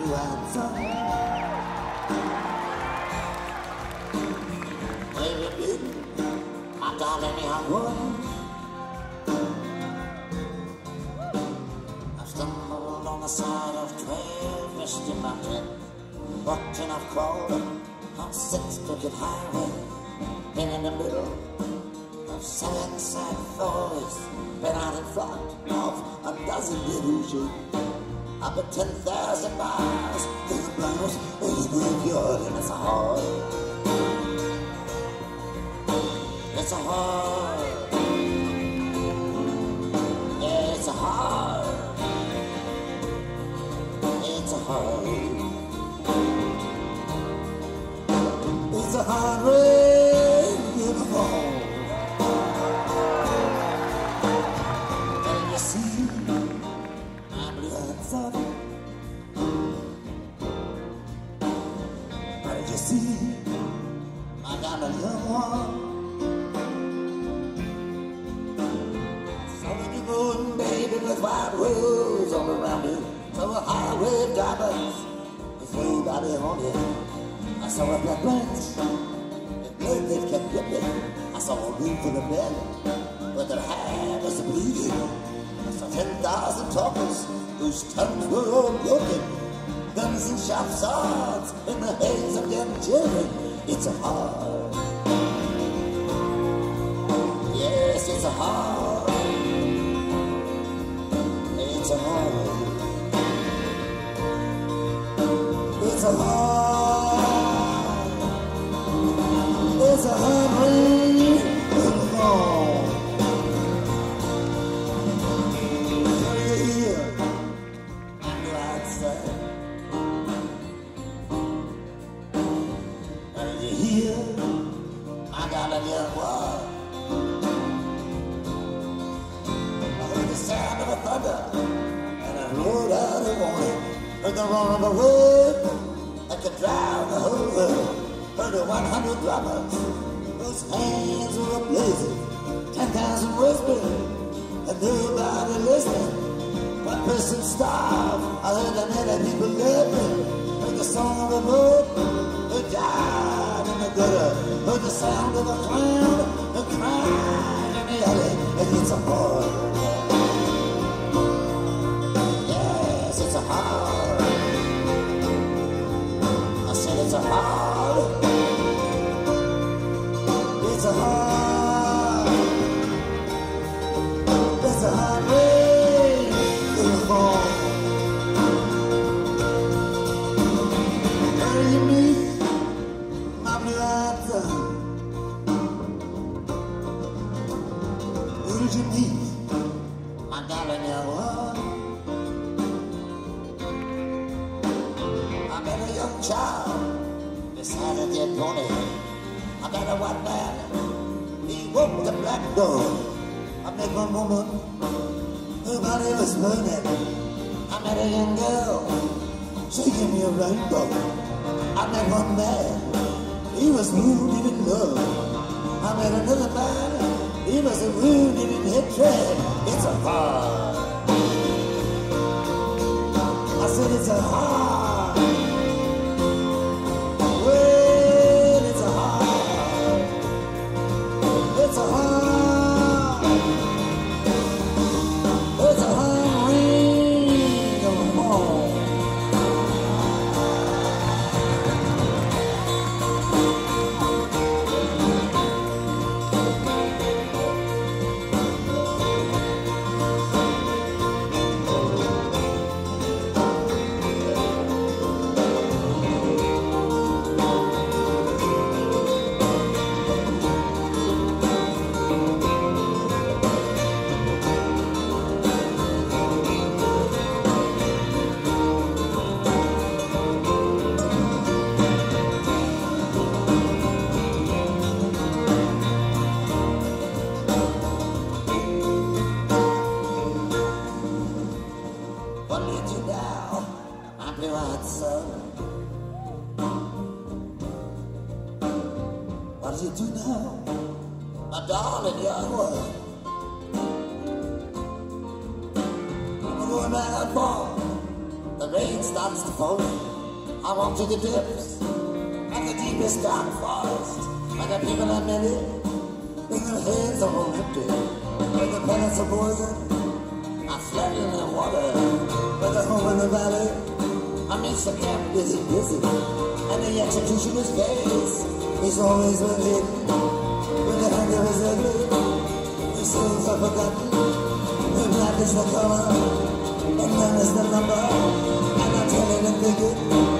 blue outside. My darling, I was. I've stumbled on the side of twelve misty mountain, watching I've crawled on six crooked highway, been in the middle of seven sad forests, been out in front of a dozen delusions. Up at 10,000 miles through the blues, through the graveyard, and it's hard. It's hard. for the men, but their head was bleeding. Ten thousand talkers whose tongues were all broken. Guns and sharp swords in the hands of young children. It's a hard. Yes, it's a hard. It's a hard. It's a hard. I met a young girl. She gave me a rainbow. I met one man. He was wounded in love. I met another man. He was wounded in hatred. It's a hard. I said it's a hard. To the depths, like the deepest dark forest, where the people are many, with their heads are all empty, where the planets are poison. I flood in the water with a home in the valley. I meet some damn busy, busy. And the executioner's gaze is always well hidden. When the hunger is ugly, the souls are forgotten. The black is the color, and none is the number. And I tell it and think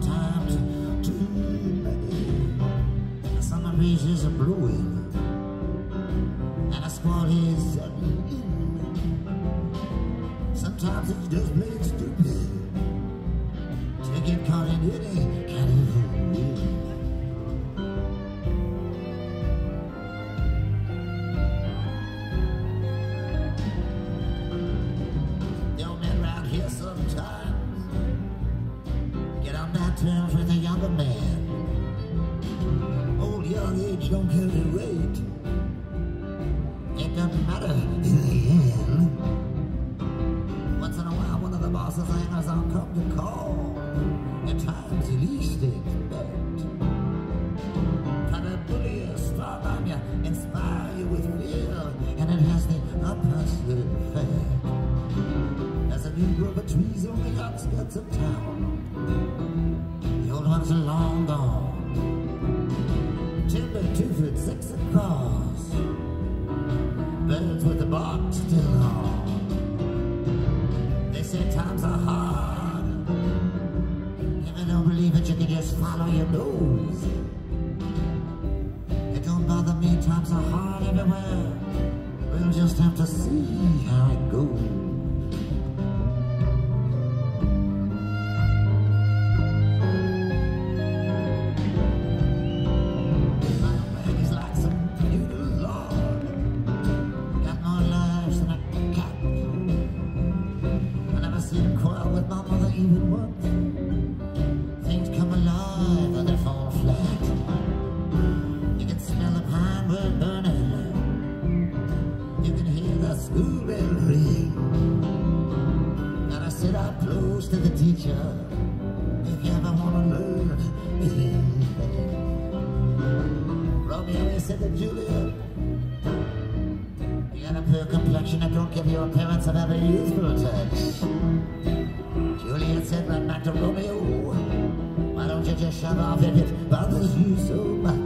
sometimes, too many. The summer breezes are like Juliet. You got a pure complexion that don't give you appearance of ever youthful touch. Juliet said right back to Romeo, why don't you just shut off if it bothers you so much?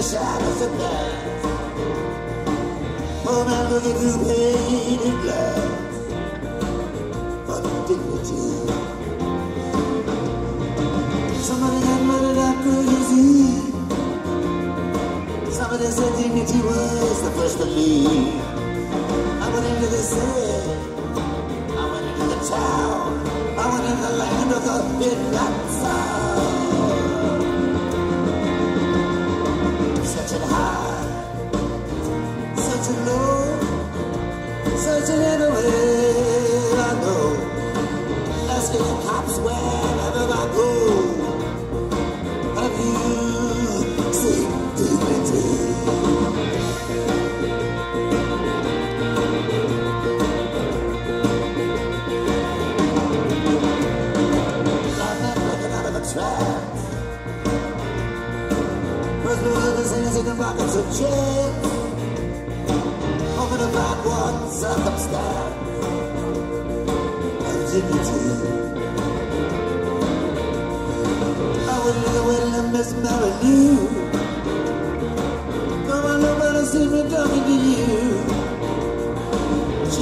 The shadows of death. Man looking through painted glass. For dignity. Somebody got murdered after his Eve. Somebody said dignity was the first to leave. I went into the city. I went into the town. I went into the land of the midnight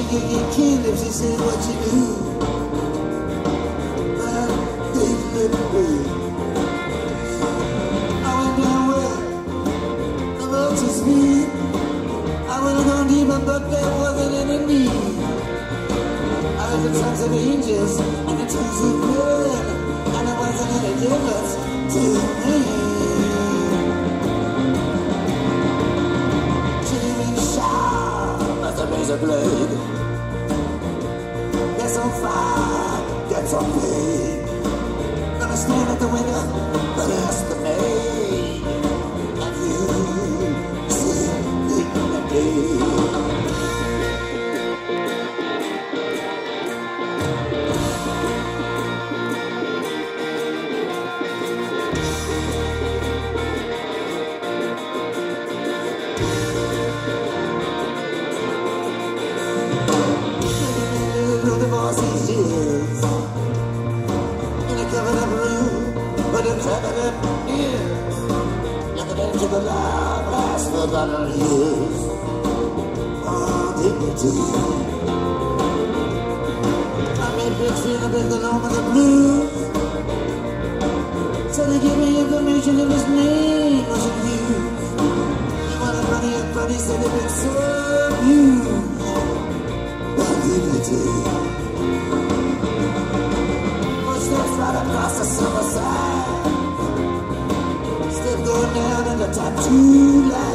Could get killed if she said what you do. I vultures feed. I went wasn't need. I of angels and of and there wasn't any difference to me. Sharp razor blade. Gets on pain. Gonna stand at the window, but ask the maid. Last forgotten years Oh, dignity I'm big feeling with the norm of the blues So they give me information and his name wasn't used He wanted money and said they'd been so abused dignity. Footsteps right across the silver side. Still going down in the tattoo line.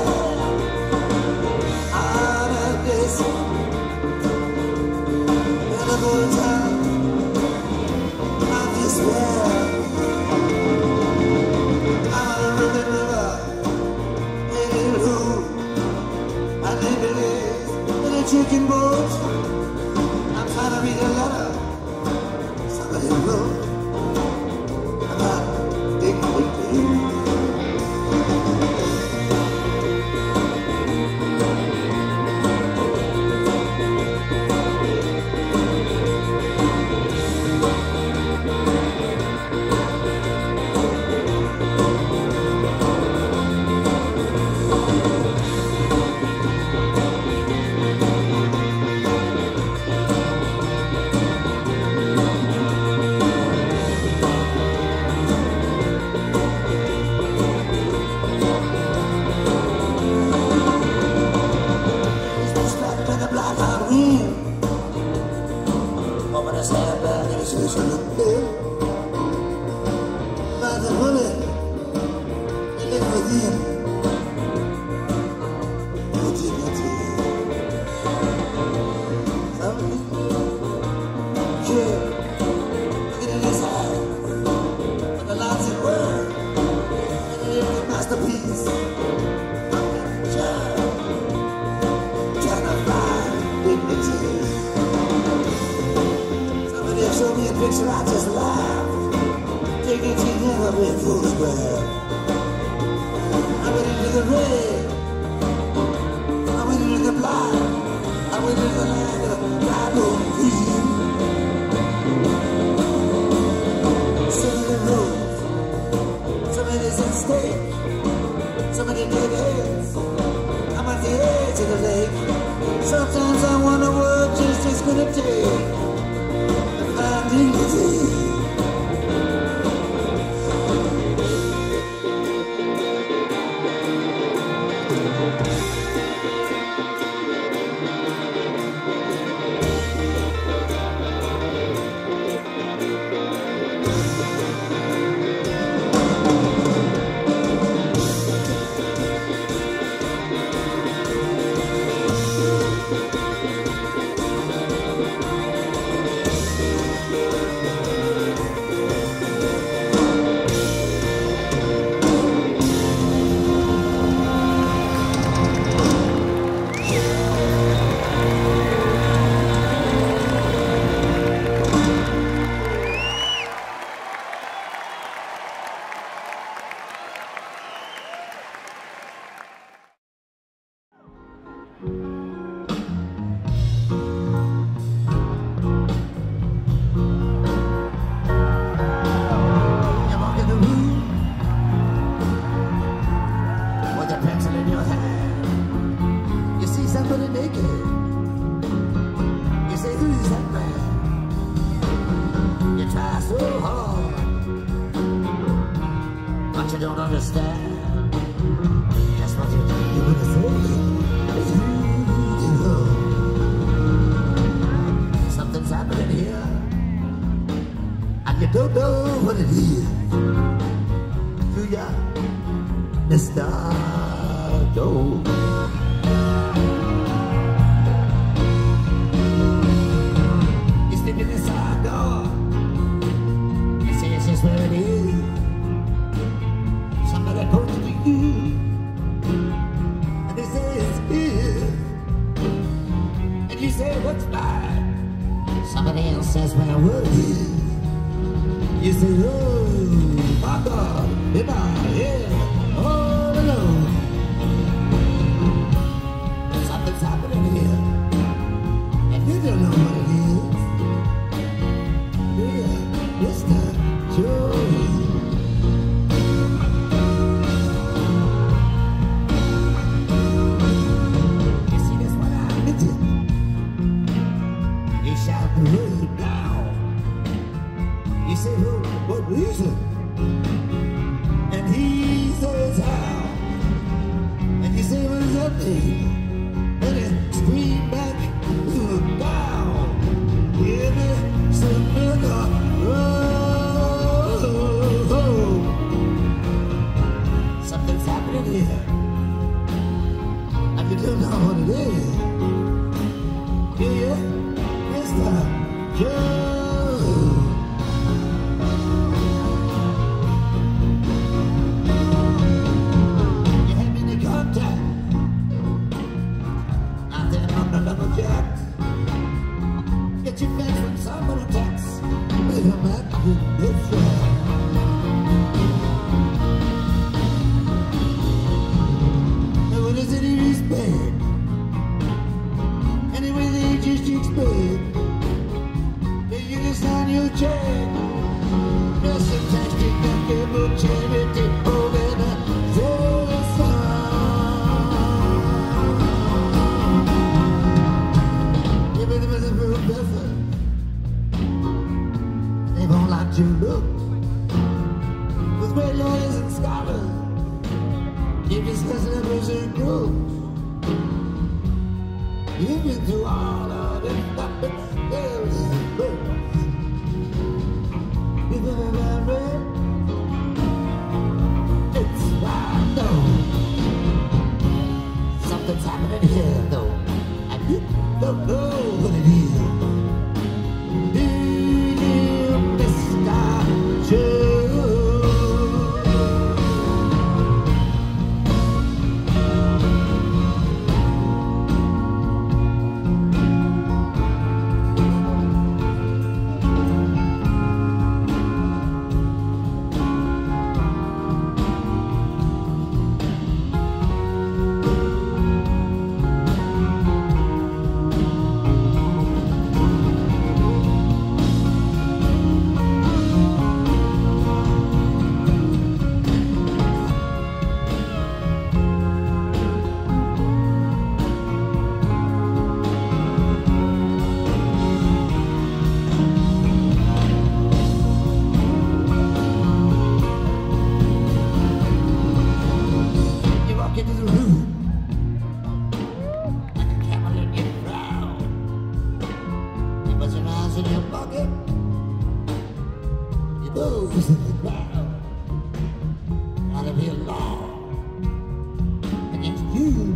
Somebody did it. I'm at the edge of the lake. Sometimes I wonder what just it's gonna take. Finding disease.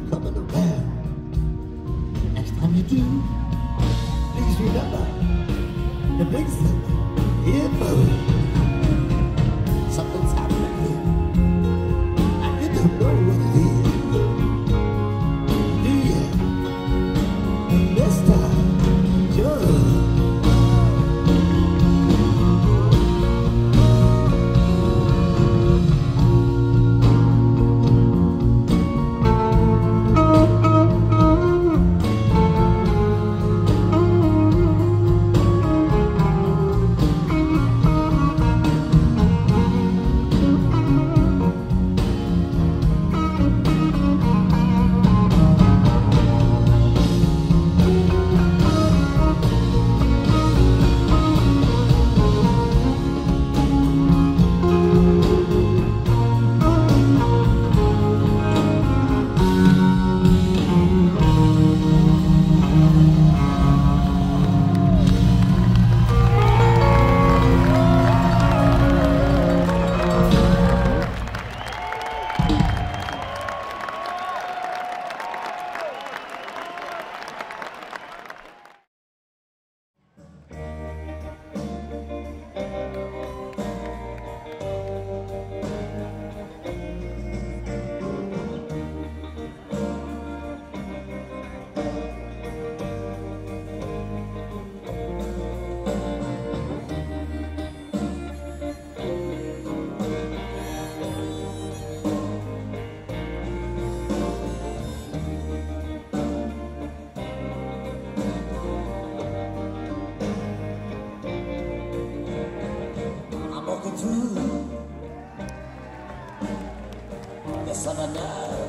coming around. Next time you do, please remember, the big step is moving. Savannah.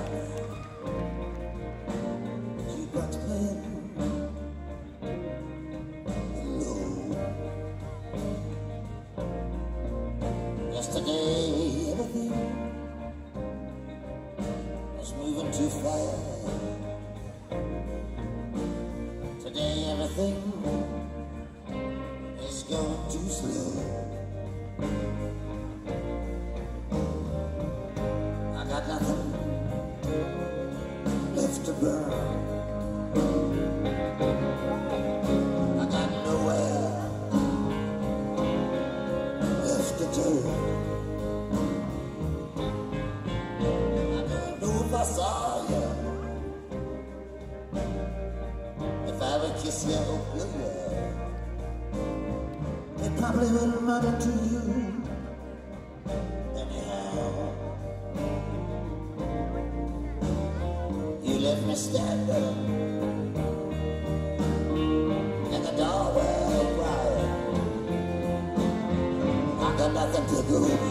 Oh,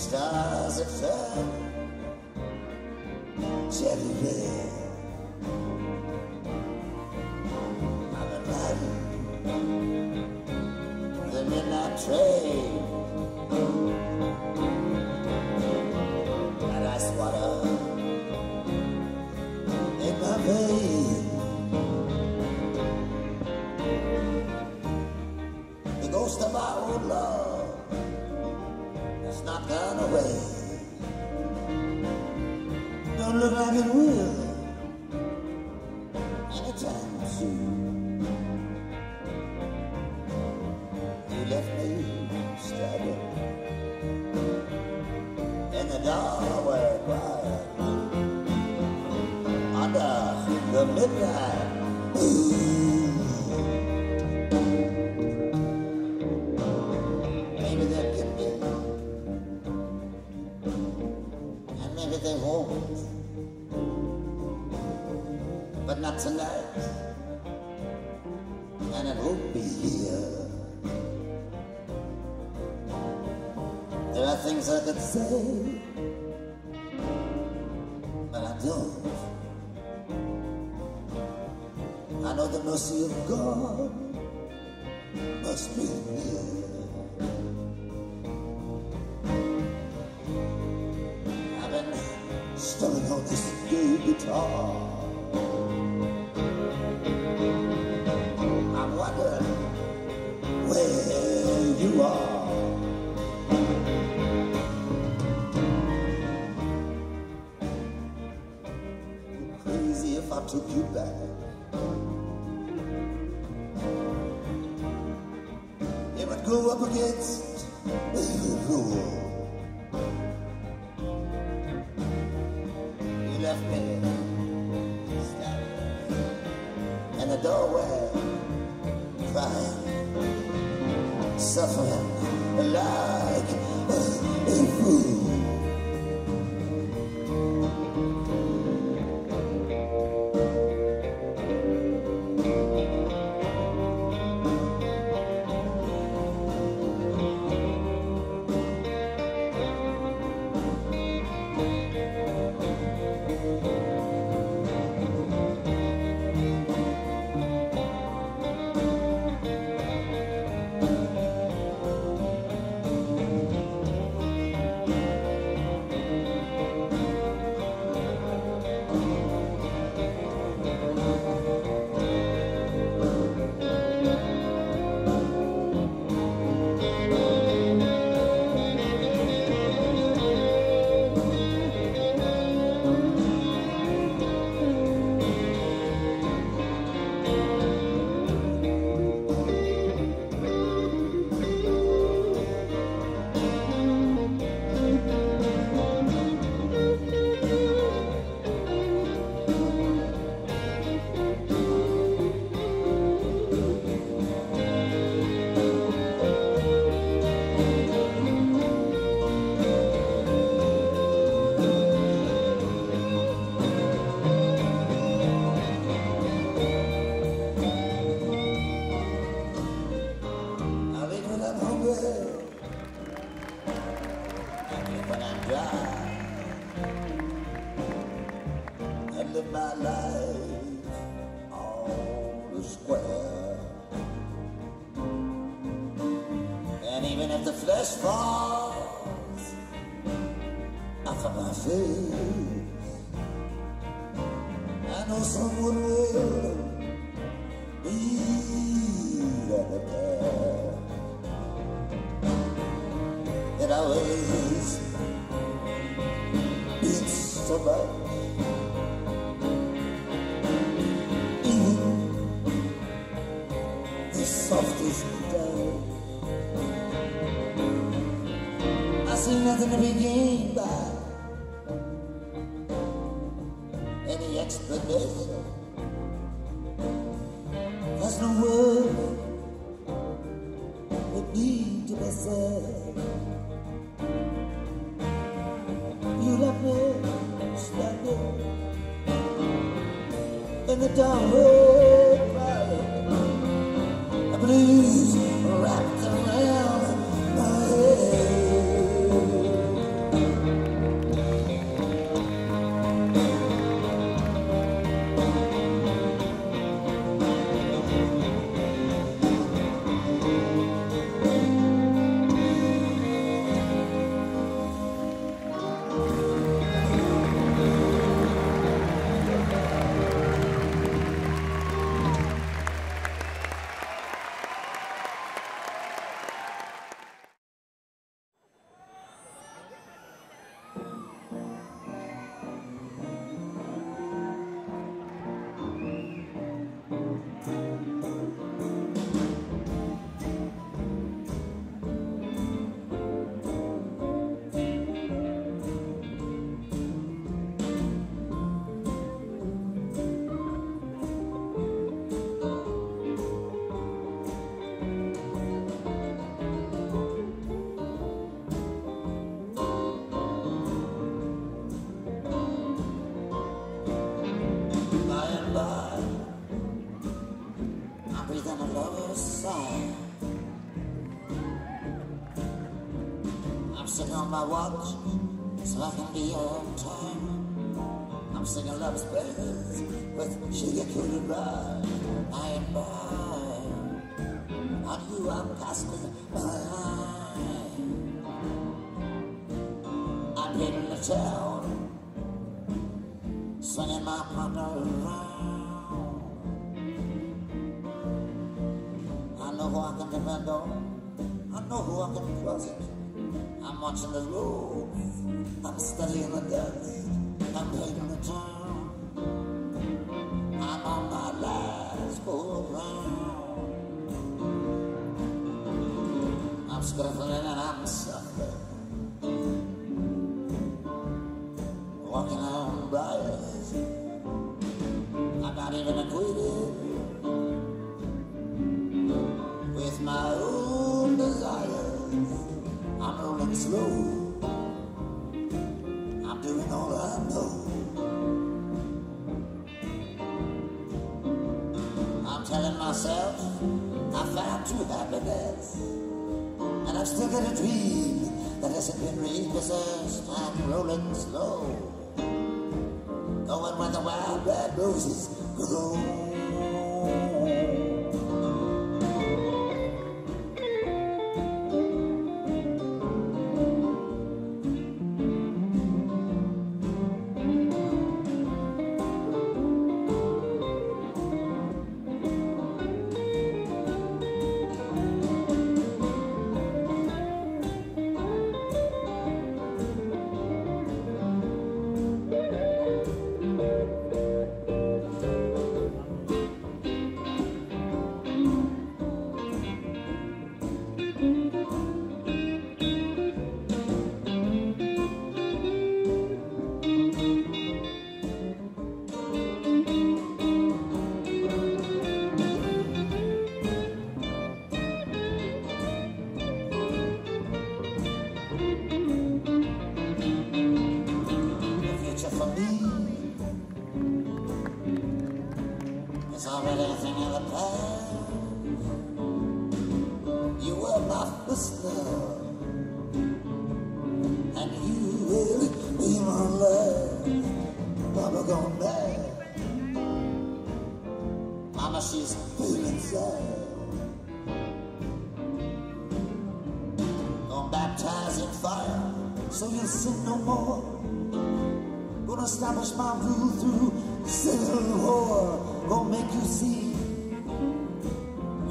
stars that fell, the mercy of God must be near. I've been strumming on this gay guitar. I wonder where you are. Crazy if I took you back. Go up against the rule. You left me in the doorway, crying, suffering like my life on the square. And even if the flesh falls off of my face, I know someone will be right there. It always beats so. In the dark, my watch so I can be on time. I'm singing love's praises with sugar coated rye. By and by, on you I'm casting my eye. I'm getting to town, singing my partner around. I know who I can depend on. I know who I can trust. I'm watching the road. I'm studying the dust. I'm taking the town. Telling myself I found true happiness. And I've still got a dream that hasn't been repossessed. I'm rolling slow. Going where the wild red roses grow.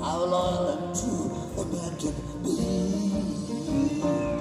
How a man can be.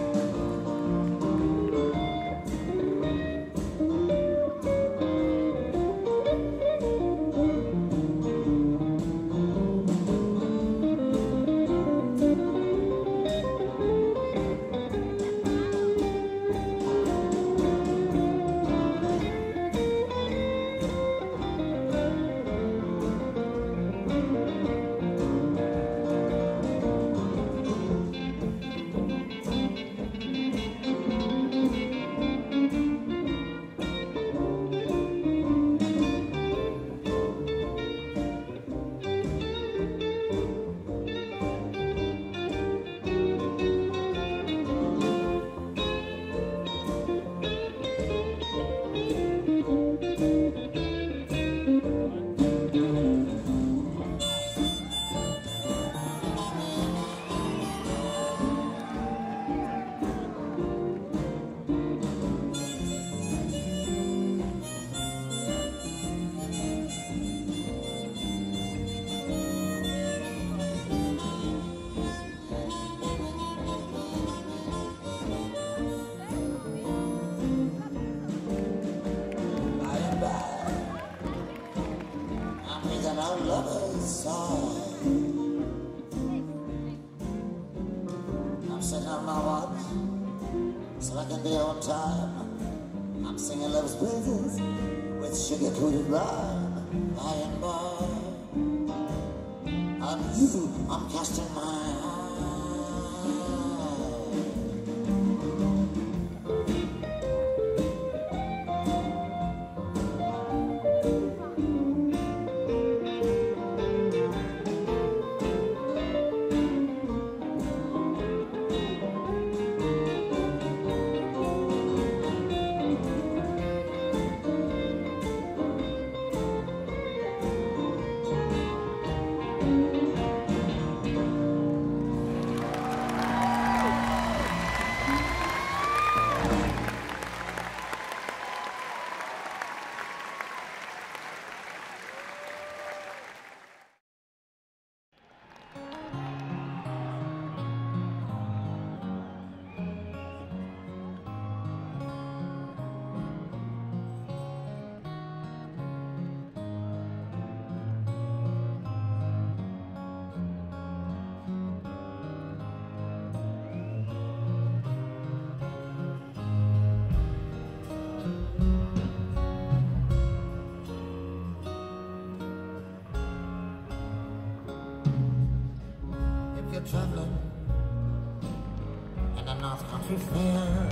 North Country Fair.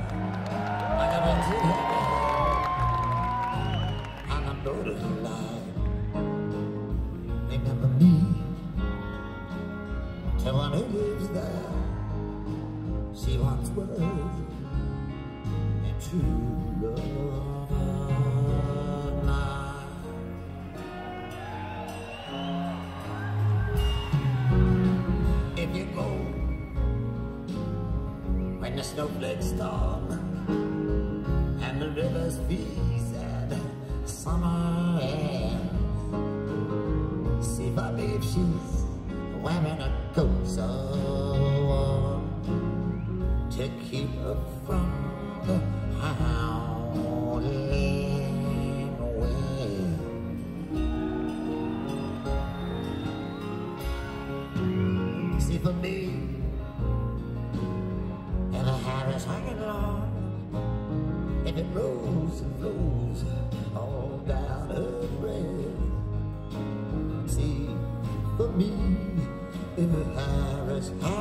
I got into it on the borderline. Remember me to one who lives there. She once was a true snowflakes storm and the rivers freeze and summer ends. See my babe, she's wearing a coat so warm to keep her from the howling wind. See for me, hair is